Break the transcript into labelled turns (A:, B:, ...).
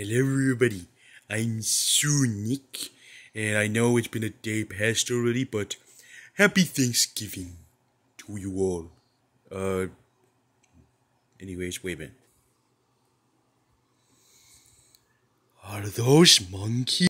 A: Hello, everybody. I'm Sewnik, and I know it's been a day past already, but happy Thanksgiving to you all. Uh, anyways, wait a minute. Are those monkeys?